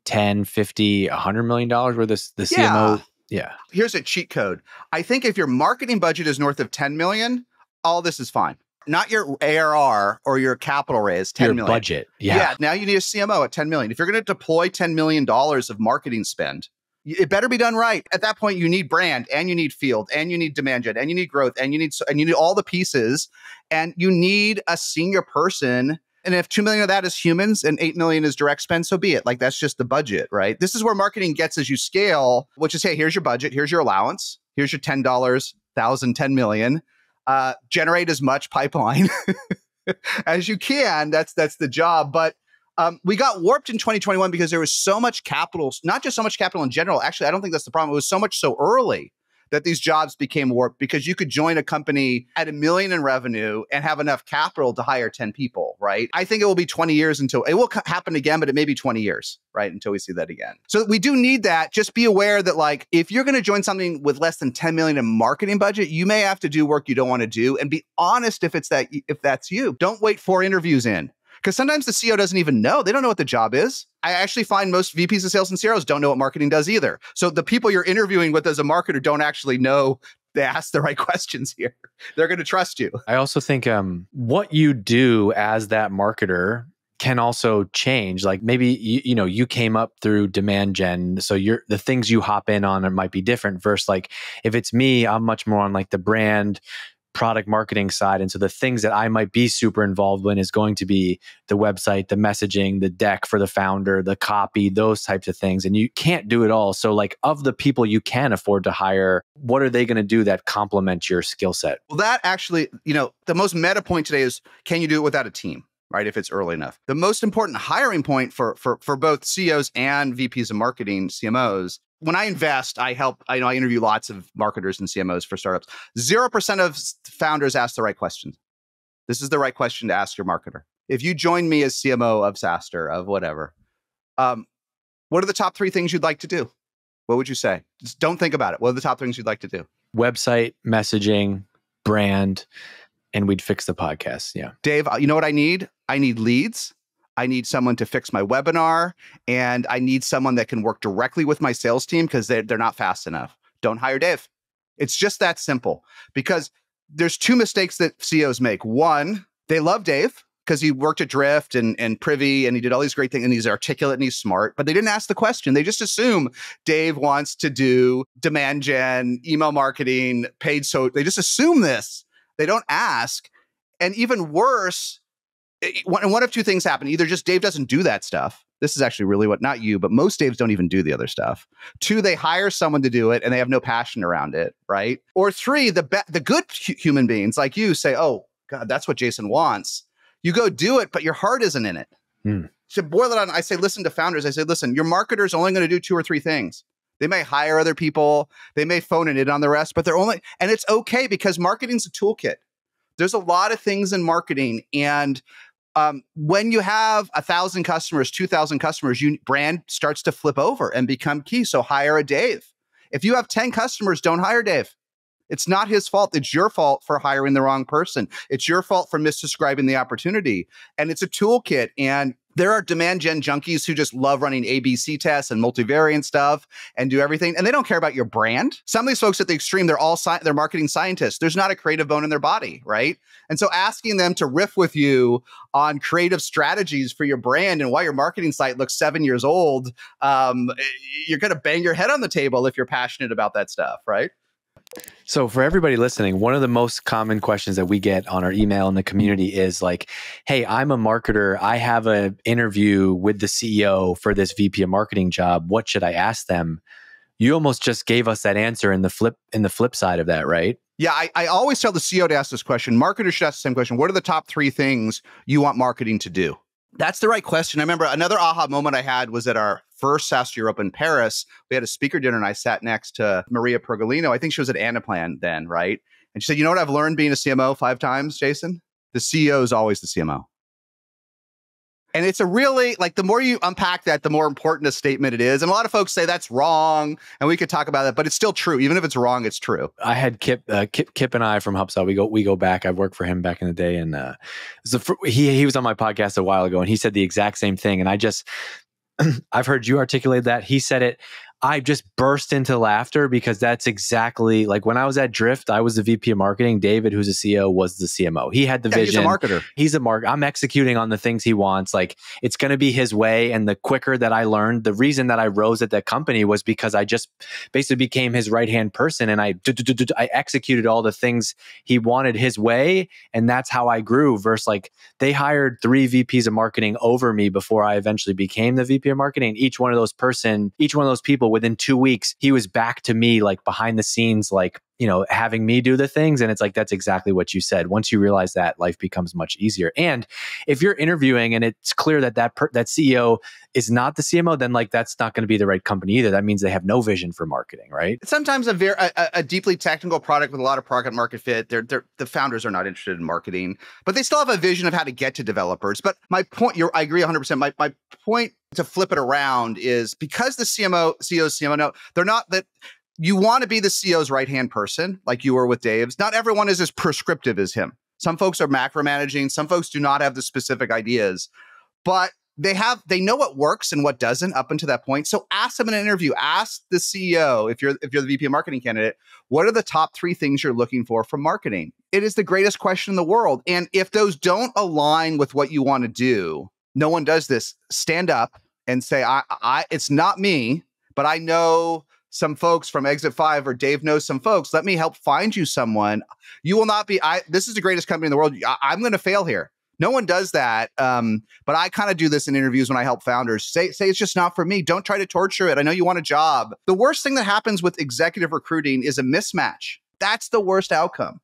S2: 10, 50, 100 million dollars where this the CMO
S1: yeah. yeah. Here's a cheat code. I think if your marketing budget is north of 10 million, all this is fine not your ARR or your capital raise, ten
S2: your
S1: million
S2: budget. Yeah.
S1: yeah. Now you need a CMO at 10 million. If you're going to deploy $10 million of marketing spend, it better be done right. At that point, you need brand and you need field and you need demand gen and you need growth and you need and you need all the pieces and you need a senior person. And if two million of that is humans and eight million is direct spend, so be it. Like that's just the budget, right? This is where marketing gets as you scale, which is hey, here's your budget, here's your allowance, here's your ten dollars, thousand, ten million. Uh, generate as much pipeline as you can. That's that's the job. But um, we got warped in 2021 because there was so much capital, not just so much capital in general. Actually, I don't think that's the problem. It was so much so early that these jobs became warped because you could join a company at a million in revenue and have enough capital to hire 10 people, right? I think it will be 20 years until it will happen again, but it may be 20 years, right? Until we see that again. So we do need that. Just be aware that like if you're going to join something with less than 10 million in marketing budget, you may have to do work you don't want to do and be honest if it's that if that's you. Don't wait four interviews in because sometimes the CEO doesn't even know. They don't know what the job is. I actually find most VPs of sales and CROs don't know what marketing does either. So the people you're interviewing with as a marketer don't actually know they ask the right questions here. They're going to trust you.
S2: I also think um, what you do as that marketer can also change. Like maybe you, you know you came up through demand gen, so you're the things you hop in on it might be different. Versus like if it's me, I'm much more on like the brand product marketing side. And so the things that I might be super involved in is going to be the website, the messaging, the deck for the founder, the copy, those types of things. And you can't do it all. So, like, of the people you can afford to hire, what are they going to do that complement your skill set?
S1: Well, that actually, you know, the most meta point today is can you do it without a team? Right, if it's early enough. The most important hiring point for for for both CEOs and VPs of marketing, CMOs, when I invest, I help. I know I interview lots of marketers and CMOs for startups. Zero percent of founders ask the right questions. This is the right question to ask your marketer. If you join me as CMO of SaaStr of whatever, um, what are the top three things you'd like to do? What would you say? Just don't think about it. What are the top things you'd like to do?
S2: Website, messaging, brand, and we'd fix the podcast. Yeah,
S1: Dave. You know what I need? I need leads. I need someone to fix my webinar, and I need someone that can work directly with my sales team because they're, they're not fast enough. Don't hire Dave. It's just that simple because there's two mistakes that CEOs make. One, they love Dave because he worked at Drift and, and Privy and he did all these great things and he's articulate and he's smart, but they didn't ask the question. They just assume Dave wants to do demand gen, email marketing, paid so they just assume this. They don't ask. And even worse, and one of two things happen. Either just Dave doesn't do that stuff. This is actually really what, not you, but most Daves don't even do the other stuff. Two, they hire someone to do it and they have no passion around it, right? Or three, the be- the good human beings like you say, "Oh God, that's what Jason wants." You go do it, but your heart isn't in it. Hmm. To boil it on, I say, listen to founders. I say, listen, your marketer's only going to do two or three things. They may hire other people, they may phone it in on the rest, but they're only, and it's okay because marketing's a toolkit. There's a lot of things in marketing, and um, when you have a thousand customers, two thousand customers, you brand starts to flip over and become key. So hire a Dave. If you have ten customers, don't hire Dave. It's not his fault. It's your fault for hiring the wrong person. It's your fault for misdescribing the opportunity. And it's a toolkit. And there are demand gen junkies who just love running ABC tests and multivariate stuff and do everything, and they don't care about your brand. Some of these folks at the extreme, they're all sci- they're marketing scientists. There's not a creative bone in their body, right? And so asking them to riff with you on creative strategies for your brand and why your marketing site looks seven years old, um, you're going to bang your head on the table if you're passionate about that stuff, right?
S2: So, for everybody listening, one of the most common questions that we get on our email in the community is like, "Hey, I'm a marketer. I have an interview with the CEO for this VP of marketing job. What should I ask them?" You almost just gave us that answer in the flip in the flip side of that, right?
S1: Yeah, I, I always tell the CEO to ask this question. Marketers should ask the same question. What are the top three things you want marketing to do? That's the right question. I remember another aha moment I had was at our first SaaStr Europa in Paris. We had a speaker dinner and I sat next to Maria Pergolino. I think she was at Anaplan then, right? And she said, You know what I've learned being a CMO five times, Jason? The CEO is always the CMO. And it's a really like the more you unpack that, the more important a statement it is. And a lot of folks say that's wrong, and we could talk about that, but it's still true. Even if it's wrong, it's true.
S2: I had Kip, uh, Kip, Kip, and I from HubSpot. We go, we go back. I've worked for him back in the day, and uh, he he was on my podcast a while ago, and he said the exact same thing. And I just, I've heard you articulate that. He said it. I just burst into laughter because that's exactly like when I was at Drift, I was the VP of marketing. David, who's a CEO, was the CMO. He had the
S1: yeah,
S2: vision.
S1: He's a marketer.
S2: He's a mark. I'm executing on the things he wants. Like it's going to be his way. And the quicker that I learned, the reason that I rose at that company was because I just basically became his right hand person and I I executed all the things he wanted his way, and that's how I grew. Versus like they hired three VPs of marketing over me before I eventually became the VP of marketing. Each one of those person, each one of those people within two weeks, he was back to me like behind the scenes, like, you know, having me do the things. And it's like, that's exactly what you said. Once you realize that, life becomes much easier. And if you're interviewing and it's clear that that, per- that CEO is not the CMO, then like that's not going to be the right company either. That means they have no vision for marketing, right?
S1: Sometimes a very a, a, deeply technical product with a lot of product market fit. They're, they're the founders are not interested in marketing, but they still have a vision of how to get to developers. But my point, you're, I agree 100. percent My my point to flip it around is because the CMO, CEOs, CMO, no, they're not that you want to be the CEO's right hand person, like you were with Dave's. Not everyone is as prescriptive as him. Some folks are macro managing, some folks do not have the specific ideas, but they have they know what works and what doesn't up until that point. So ask them in an interview, ask the CEO if you're if you're the VP of marketing candidate, what are the top three things you're looking for from marketing? It is the greatest question in the world. And if those don't align with what you want to do, no one does this. Stand up and say, I, I, it's not me, but I know some folks from Exit Five or Dave knows some folks. Let me help find you someone. You will not be. I. This is the greatest company in the world. I, am going to fail here. No one does that. Um, but I kind of do this in interviews when I help founders. Say, say it's just not for me. Don't try to torture it. I know you want a job. The worst thing that happens with executive recruiting is a mismatch. That's the worst outcome.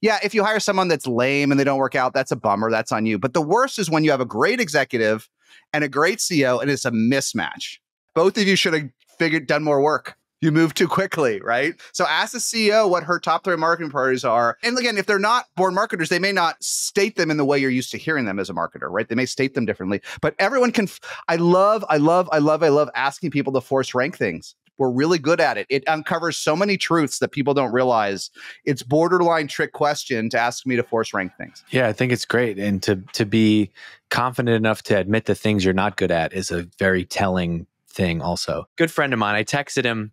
S1: Yeah, if you hire someone that's lame and they don't work out, that's a bummer. That's on you. But the worst is when you have a great executive and a great CEO and it's a mismatch. Both of you should have figured done more work you move too quickly, right? So ask the CEO what her top three marketing priorities are. And again, if they're not born marketers, they may not state them in the way you're used to hearing them as a marketer, right? They may state them differently. But everyone can I love, I love, I love, I love asking people to force rank things. We're really good at it. It uncovers so many truths that people don't realize. It's borderline trick question to ask me to force rank things.
S2: Yeah, I think it's great. And to to be confident enough to admit the things you're not good at is a very telling thing also. Good friend of mine, I texted him.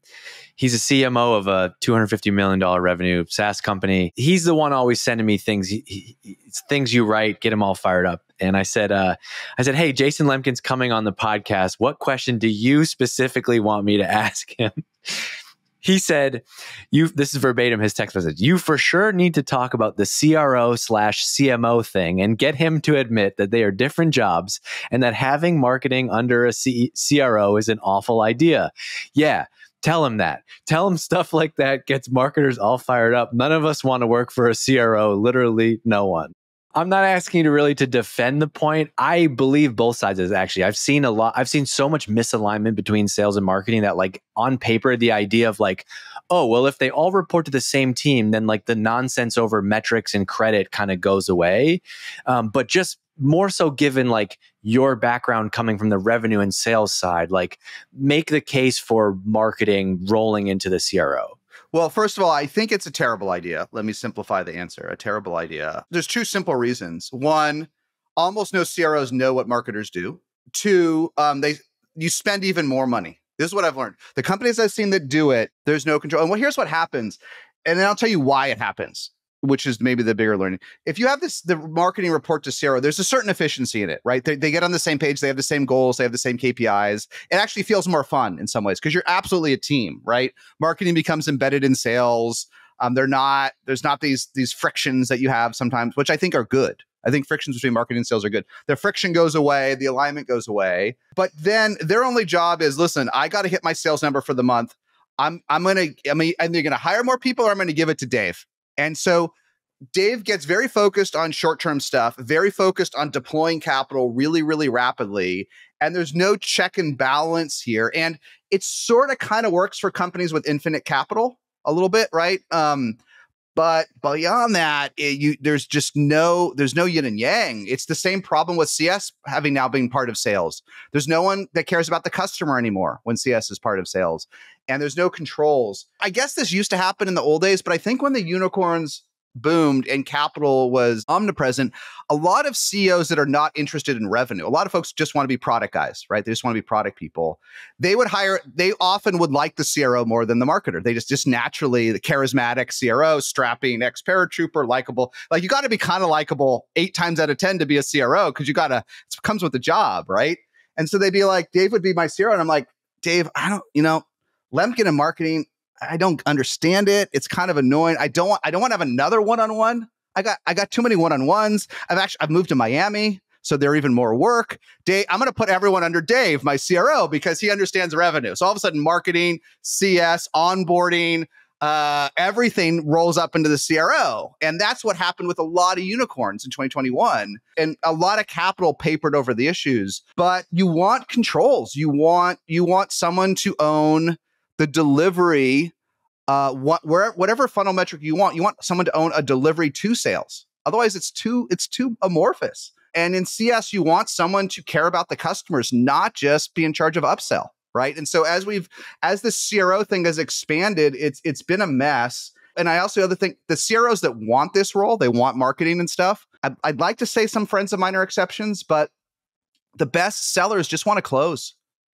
S2: He's a CMO of a $250 million revenue SaaS company. He's the one always sending me things, he, he, things you write, get him all fired up. And I said, uh, I said, hey, Jason Lemkin's coming on the podcast. What question do you specifically want me to ask him? He said, "You." This is verbatim his text message. You for sure need to talk about the CRO slash CMO thing and get him to admit that they are different jobs and that having marketing under a C- CRO is an awful idea. Yeah. Tell him that. Tell him stuff like that gets marketers all fired up. None of us want to work for a CRO. Literally, no one. I'm not asking you to really to defend the point. I believe both sides is actually. I've seen a lot. I've seen so much misalignment between sales and marketing that, like, on paper, the idea of like, oh, well, if they all report to the same team, then like the nonsense over metrics and credit kind of goes away. Um, but just more so given like your background coming from the revenue and sales side, like make the case for marketing rolling into the CRO.
S1: Well, first of all, I think it's a terrible idea. Let me simplify the answer. A terrible idea. There's two simple reasons. One, almost no CROs know what marketers do. Two, um, they you spend even more money. This is what I've learned. The companies I've seen that do it, there's no control. And well, here's what happens. And then I'll tell you why it happens which is maybe the bigger learning. If you have this, the marketing report to CRO, there's a certain efficiency in it, right? They, they, get on the same page, they have the same goals, they have the same KPIs. It actually feels more fun in some ways because you're absolutely a team, right? Marketing becomes embedded in sales. Um, they're not. There's not these these frictions that you have sometimes, which I think are good. I think frictions between marketing and sales are good. The friction goes away, the alignment goes away. But then their only job is, listen, I got to hit my sales number for the month. I'm I'm gonna I mean, I'm either gonna hire more people or I'm gonna give it to Dave. And so Dave gets very focused on short term stuff, very focused on deploying capital really, really rapidly. And there's no check and balance here. And it sort of kind of works for companies with infinite capital a little bit, right? Um, but beyond that, it, you, there's just no there's no yin and yang. It's the same problem with CS having now been part of sales. There's no one that cares about the customer anymore when CS is part of sales, and there's no controls. I guess this used to happen in the old days, but I think when the unicorns boomed and capital was omnipresent, a lot of CEOs that are not interested in revenue, a lot of folks just want to be product guys, right? They just want to be product people. They would hire, they often would like the CRO more than the marketer. They just, just naturally, the charismatic CRO, strapping ex paratrooper, likable. Like you got to be kind of likable eight times out of 10 to be a CRO because you got to, it comes with the job, right? And so they'd be like, Dave would be my CRO. And I'm like, Dave, I don't, you know, Lemkin and marketing, I don't understand it. It's kind of annoying. I don't want I don't want to have another one-on-one. I got I got too many one-on-ones. I've actually I've moved to Miami, so they're even more work. Dave, I'm going to put everyone under Dave, my CRO, because he understands revenue. So all of a sudden, marketing, CS, onboarding, uh, everything rolls up into the CRO, and that's what happened with a lot of unicorns in 2021, and a lot of capital papered over the issues. But you want controls. You want you want someone to own the delivery, uh, what where whatever funnel metric you want, you want someone to own a delivery to sales. Otherwise, it's too it's too amorphous. And in CS, you want someone to care about the customers, not just be in charge of upsell, right? And so as we've as the CRO thing has expanded, it's it's been a mess. And I also other think the CROs that want this role, they want marketing and stuff. I'd, I'd like to say some friends of mine are exceptions, but the best sellers just want to close.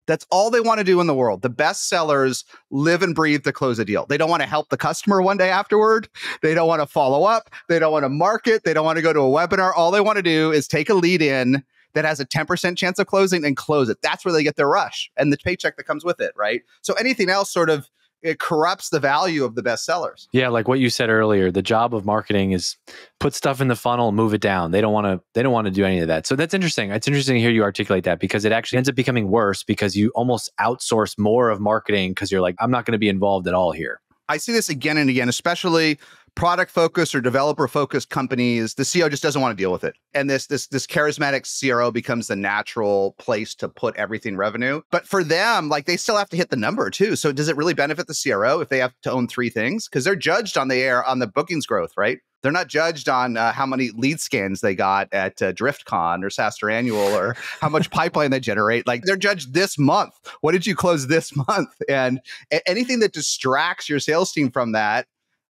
S1: That's all they want to do in the world. The best sellers live and breathe to close a deal. They don't want to help the customer one day afterward. They don't want to follow up. They don't want to market. They don't want to go to a webinar. All they want to do is take a lead in, that has a 10% chance of closing and close it. That's where they get their rush and the paycheck that comes with it, right? So anything else sort of it corrupts the value of the best sellers.
S2: Yeah, like what you said earlier, the job of marketing is put stuff in the funnel, move it down. They don't want to they don't want to do any of that. So that's interesting. It's interesting to hear you articulate that because it actually ends up becoming worse because you almost outsource more of marketing because you're like I'm not going to be involved at all here.
S1: I see this again and again, especially product focused or developer focused companies, the CEO just doesn't want to deal with it. And this this this charismatic CRO becomes the natural place to put everything revenue. But for them, like they still have to hit the number too. So does it really benefit the CRO if they have to own three things? Because they're judged on the air on the bookings growth, right? They're not judged on uh, how many lead scans they got at uh, DriftCon or SaaStr Annual or how much pipeline they generate. Like they're judged this month. What did you close this month? And anything that distracts your sales team from that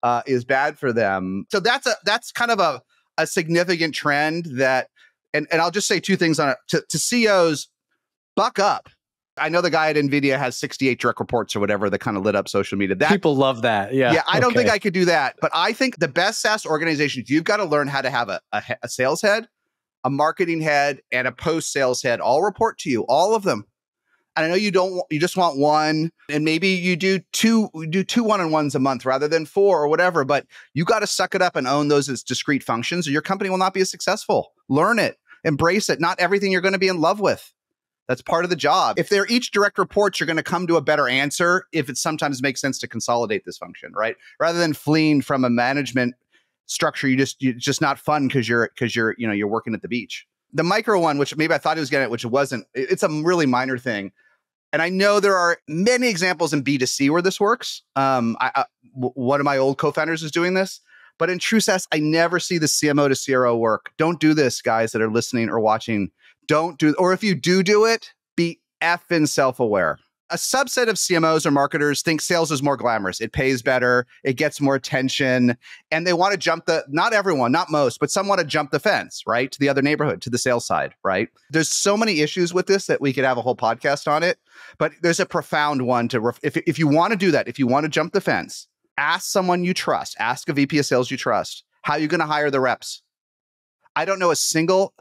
S1: uh, is bad for them. So that's a that's kind of a a significant trend that, and and I'll just say two things on it to, to CEOs, buck up. I know the guy at Nvidia has 68 direct reports or whatever that kind of lit up social media. That
S2: people love that. Yeah.
S1: Yeah. I don't think I could do that, but I think the best SaaS organizations, you've got to learn how to have a, a, a sales head, a marketing head, and a post sales head all report to you, all of them. And I know you don't you just want one and maybe you do two do two one-on-ones a month rather than four or whatever, but you got to suck it up and own those as discrete functions or your company will not be as successful. Learn it, embrace it. Not everything you're going to be in love with. That's part of the job. If they're each direct reports, you're going to come to a better answer if it sometimes makes sense to consolidate this function, right? Rather than fleeing from a management structure, you just you just not fun because you're because you're you know you're working at the beach the micro one, which maybe I thought he was getting it, which it wasn't, it's a really minor thing. And I know there are many examples in B2C where this works. Um, I, I, one of my old co-founders is doing this, but in True SaaS, I never see the CMO to CRO work. Don't do this, guys that are listening or watching. Don't do, or if you do do it, be effing self-aware a subset of CMOs or marketers think sales is more glamorous. It pays better, it gets more attention, and they want to jump the not everyone, not most, but some want to jump the fence, right? To the other neighborhood, to the sales side, right? There's so many issues with this that we could have a whole podcast on it, but there's a profound one to ref- if if you want to do that, if you want to jump the fence, ask someone you trust, ask a VP of sales you trust, how are you going to hire the reps? I don't know a single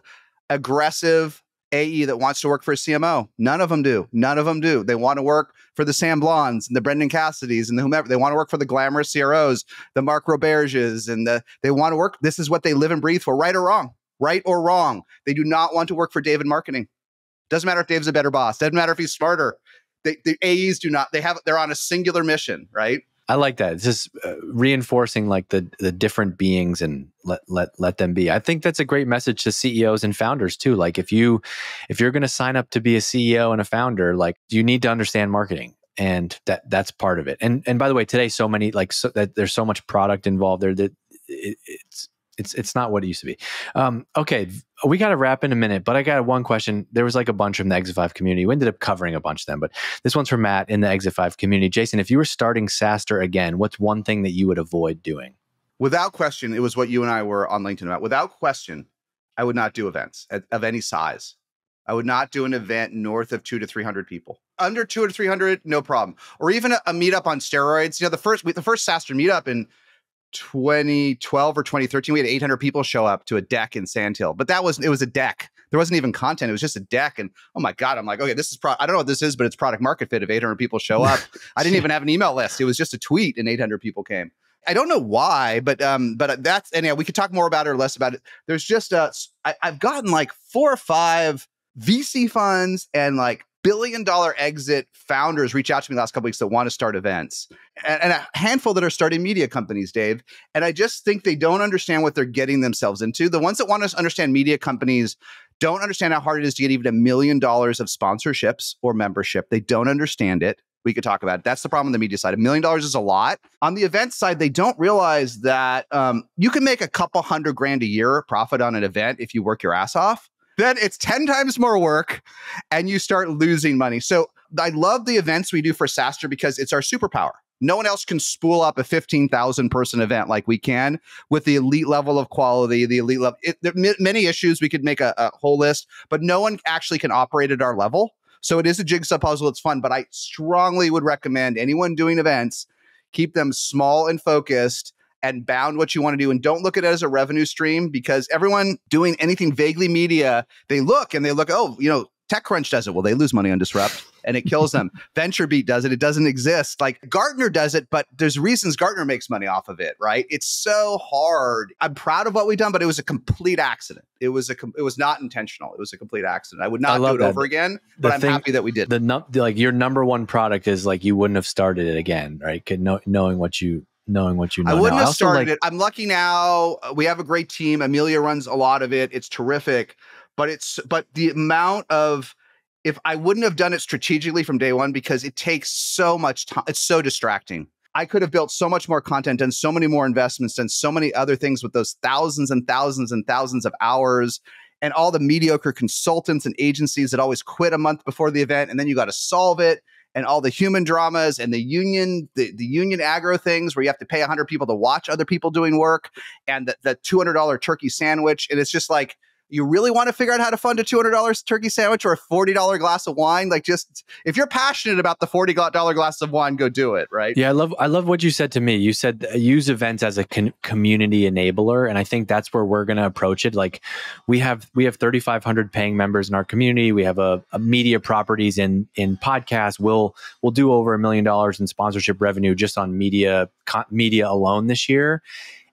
S1: aggressive AE that wants to work for a CMO. None of them do. None of them do. They want to work for the Sam Blonds and the Brendan Cassidys and the whomever. They want to work for the glamorous CROs, the Mark Roberges, and the they want to work. This is what they live and breathe for, right or wrong. Right or wrong. They do not want to work for David Marketing. Doesn't matter if Dave's a better boss. Doesn't matter if he's smarter. They, the AEs do not. They have. They're on a singular mission, right?
S2: I like that. It's just uh, reinforcing like the the different beings and let let let them be. I think that's a great message to CEOs and founders too. Like if you if you're going to sign up to be a CEO and a founder, like you need to understand marketing and that that's part of it. And and by the way, today so many like so, that there's so much product involved there that it, it's it's it's not what it used to be. Um, okay, we got to wrap in a minute, but I got one question. There was like a bunch from the Exit Five community. We ended up covering a bunch of them, but this one's from Matt in the Exit Five community. Jason, if you were starting SaaStr again, what's one thing that you would avoid doing?
S1: Without question, it was what you and I were on LinkedIn about. Without question, I would not do events of any size. I would not do an event north of two to three hundred people. Under two to three hundred, no problem. Or even a, a meetup on steroids. You know, the first the first SaaStr meetup in 2012 or 2013 we had 800 people show up to a deck in Sand Hill but that was it was a deck. There wasn't even content it was just a deck and oh my god i'm like okay this is pro- i don't know what this is but it's product market fit if 800 people show up. I didn't even have an email list it was just a tweet and 800 people came. I don't know why but um but that's anyhow we could talk more about it or less about it. There's just uh I, i've gotten like four or five vc funds and like billion dollar exit founders reach out to me the last couple weeks that want to start events and, and, a handful that are starting media companies dave and i just think they don't understand what they're getting themselves into the ones that want to understand media companies don't understand how hard it is to get even a million dollars of sponsorships or membership they don't understand it we could talk about it. That's the problem on the media side. A million dollars is a lot. On the event side, they don't realize that um, you can make a couple hundred grand a year profit on an event if you work your ass off then it's 10 times more work and you start losing money. So I love the events we do for SaaStr because it's our superpower. No one else can spool up a 15,000 person event like we can with the elite level of quality, the elite level. It, there are many issues. We could make a, a whole list, but no one actually can operate at our level. So it is a jigsaw puzzle. It's fun, but I strongly would recommend anyone doing events keep them small and focused and bound what you want to do and don't look at it as a revenue stream because everyone doing anything vaguely media, they look and they look, oh, you know, TechCrunch does it. Well, they lose money on Disrupt and it kills them. VentureBeat does it. It doesn't exist. Like Gartner does it, but there's reasons Gartner makes money off of it, right? It's so hard. I'm proud of what we've done, but it was a complete accident. It was a com- it was not intentional. It was a complete accident. I would not do it that. over again, but the I'm happy that we did.
S2: The num- like your number one product is like you wouldn't have started it again, right? Know, knowing what you knowing what you know.
S1: I wouldn't
S2: now.
S1: have started like, it. I'm lucky now. Uh, we have a great team. Amelia runs a lot of it. It's terrific, but it's but the amount of if I wouldn't have done it strategically from day one because it takes so much time. It's so distracting. I could have built so much more content, done so many more investments, done so many other things with those thousands and thousands and thousands of hours and all the mediocre consultants and agencies that always quit a month before the event and then you got to solve it and all the human dramas and the union the, the union aggro things where you have to pay 100 people to watch other people doing work and the, the $200 turkey sandwich. And it's just like you really want to figure out how to fund a $200 turkey sandwich or a $40 glass of wine like just if you're passionate about the $40 glass of wine go do it right?
S2: Yeah i love i love what you said to me. You said uh, use events as a con- community enabler and i think that's where we're going to approach it. Like we have we have 3500 paying members in our community. We have a, a media properties in in podcasts. We'll we'll do over a million dollars in sponsorship revenue just on media media alone this year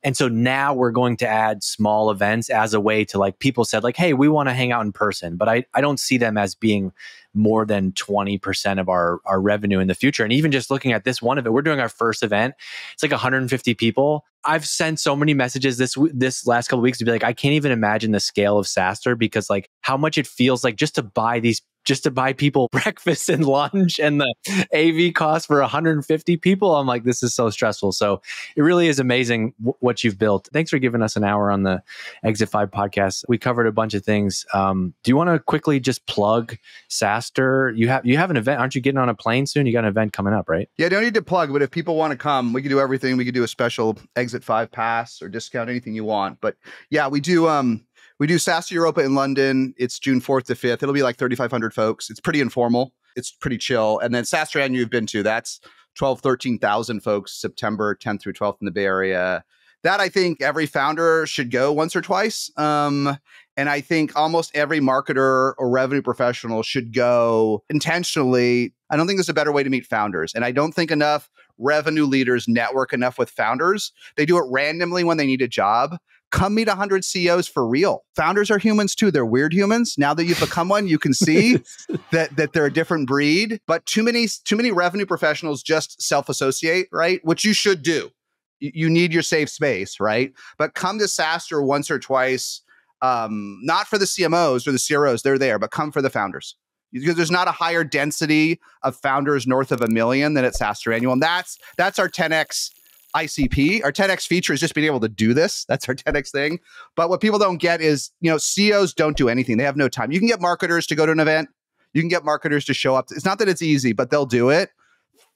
S2: and so now we're going to add small events as a way to like people said, like, hey, we want to hang out in person. But I, I don't see them as being more than 20% of our, our revenue in the future. And even just looking at this one of it, we're doing our first event. It's like 150 people. I've sent so many messages this this last couple weeks to be like, I can't even imagine the scale of SaaStr because like how much it feels like just to buy these just to buy people breakfast and lunch and the AV cost for 150 people. I'm like, this is so stressful. So it really is amazing w- what you've built. Thanks for giving us an hour on the Exit 5 podcast. We covered a bunch of things. Um, do you want to quickly just plug SaaStr? You have you have an event. Aren't you getting on a plane soon? You got an event coming up, right?
S1: Yeah, don't need to plug, but if people want to come, we can do everything. We can do a special Exit 5 pass or discount anything you want. But yeah, we do um we do SaaStr Europa in London. It's June 4th to 5th. It'll be like 3,500 folks. It's pretty informal. It's pretty chill. And then SaaStr you've been to, that's 12, 13,000 folks, September 10th through 12th in the Bay Area. That I think every founder should go once or twice. Um, and I think almost every marketer or revenue professional should go intentionally. I don't think there's a better way to meet founders. And I don't think enough revenue leaders network enough with founders. They do it randomly when they need a job come meet 100 CEOs for real. Founders are humans too. They're weird humans. Now that you've become one, you can see that that they're a different breed. But too many too many revenue professionals just self-associate, right? Which you should do. You need your safe space, right? But come to SaaStr once or twice, um, not for the CMOs or the CROs, they're there, but come for the founders. Because there's not a higher density of founders north of a million than at SaaStr Annual. And that's that's our 10x ICP. Our 10x feature is just being able to do this. That's our 10x thing. But what people don't get is, you know, CEOs don't do anything. They have no time. You can get marketers to go to an event. You can get marketers to show up. It's not that it's easy, but they'll do it.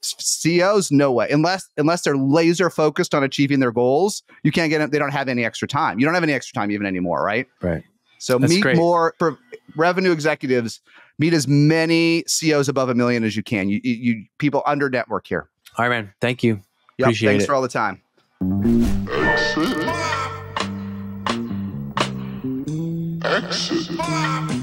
S1: CEOs, no way. Unless unless they're laser focused on achieving their goals, you can't get them. They don't have any extra time. You don't have any extra time even anymore, right?
S2: Right.
S1: So That's meet great. more for revenue executives. Meet as many CEOs above a million as you can. You, you people under network here.
S2: All right, man. Thank you.
S1: Yep, thanks it. for all the time. Exit. Exit.